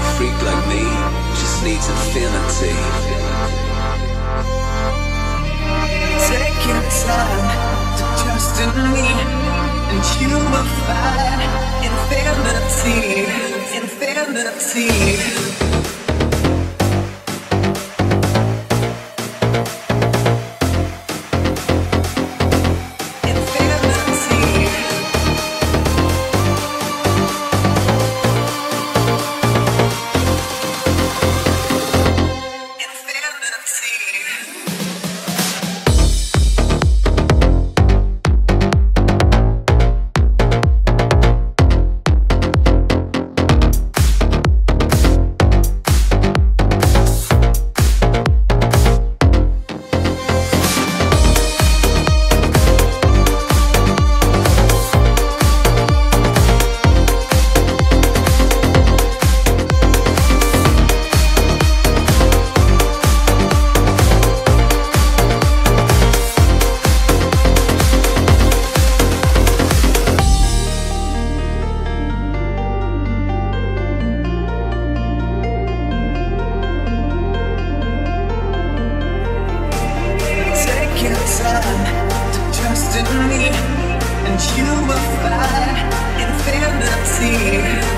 big freak like me just needs infinity. Take your time to trust in me, and you will find infinity, infinity. Yeah. To trust in me, and you will find infinity,